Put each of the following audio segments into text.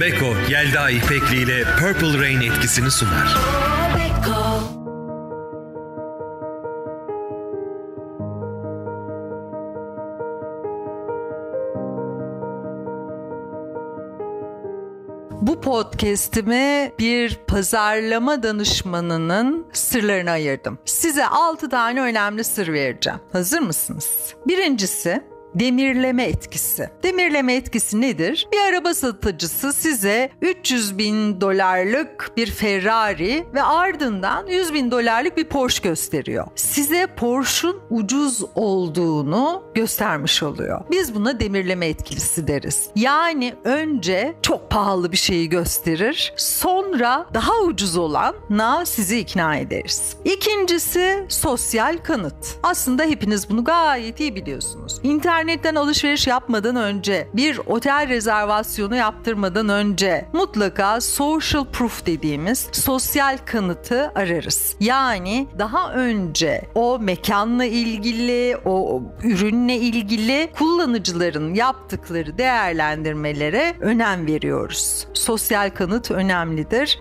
Beko, Yelda İpekli ile Purple Rain etkisini sunar. Bu podcast'imi bir pazarlama danışmanının sırlarına ayırdım. Size 6 tane önemli sır vereceğim. Hazır mısınız? Birincisi demirleme etkisi. Demirleme etkisi nedir? Bir araba satıcısı size 300 bin dolarlık bir Ferrari ve ardından 100 bin dolarlık bir Porsche gösteriyor. Size Porsche'un ucuz olduğunu göstermiş oluyor. Biz buna demirleme etkisi deriz. Yani önce çok pahalı bir şeyi gösterir, sonra daha ucuz olanla sizi ikna ederiz. İkincisi sosyal kanıt. Aslında hepiniz bunu gayet iyi biliyorsunuz. İnternet internetten alışveriş yapmadan önce, bir otel rezervasyonu yaptırmadan önce mutlaka social proof dediğimiz sosyal kanıtı ararız. Yani daha önce o mekanla ilgili, o ürünle ilgili kullanıcıların yaptıkları değerlendirmelere önem veriyoruz. Sosyal kanıt önemlidir.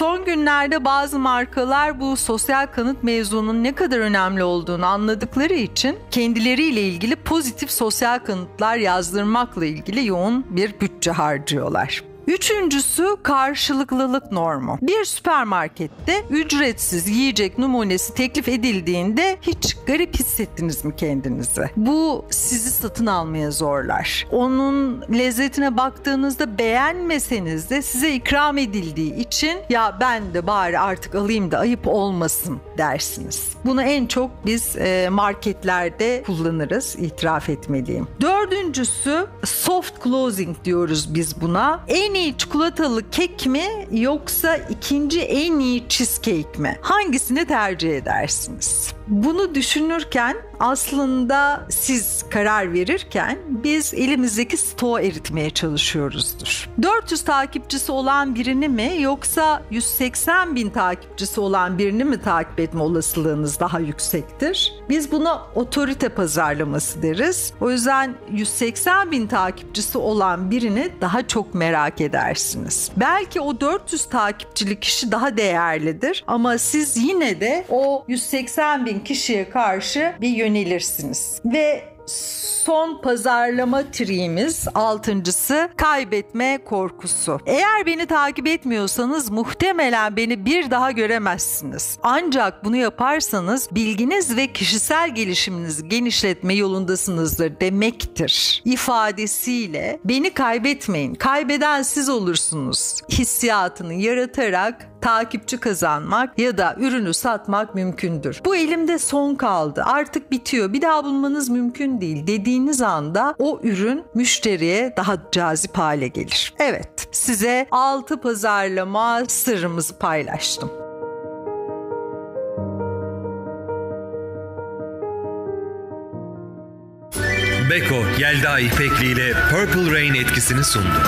Son günlerde bazı markalar bu sosyal kanıt mevzunun ne kadar önemli olduğunu anladıkları için kendileriyle ilgili pozitif sosyal kanıtlar yazdırmakla ilgili yoğun bir bütçe harcıyorlar. Üçüncüsü karşılıklılık normu. Bir süpermarkette ücretsiz yiyecek numunesi teklif edildiğinde hiç garip hissettiniz mi kendinizi? Bu sizi satın almaya zorlar. Onun lezzetine baktığınızda beğenmeseniz de size ikram edildiği için ya ben de bari artık alayım da ayıp olmasın dersiniz. Bunu en çok biz e, marketlerde kullanırız, itiraf etmeliyim. Dördüncüsü soft closing diyoruz biz buna. En iyi çikolatalı kek mi yoksa ikinci en iyi cheesecake mi? Hangisini tercih edersiniz? Bunu düşünürken aslında siz karar verirken biz elimizdeki stoğu eritmeye çalışıyoruzdur. 400 takipçisi olan birini mi yoksa 180 bin takipçisi olan birini mi takip etme olasılığınız daha yüksektir? Biz buna otorite pazarlaması deriz. O yüzden 180 bin takipçisi olan birini daha çok merak edersiniz. Belki o 400 takipçili kişi daha değerlidir ama siz yine de o 180 bin kişiye karşı bir yönelirsiniz. Ve son pazarlama triğimiz altıncısı kaybetme korkusu. Eğer beni takip etmiyorsanız muhtemelen beni bir daha göremezsiniz. Ancak bunu yaparsanız bilginiz ve kişisel gelişiminizi genişletme yolundasınızdır demektir. İfadesiyle beni kaybetmeyin. Kaybeden siz olursunuz. Hissiyatını yaratarak takipçi kazanmak ya da ürünü satmak mümkündür. Bu elimde son kaldı. Artık bitiyor. Bir daha bulmanız mümkün değil dediğiniz anda o ürün müşteriye daha cazip hale gelir. Evet, size 6 pazarlama sırrımızı paylaştım. Beko, Yelda İpekli ile Purple Rain etkisini sundu.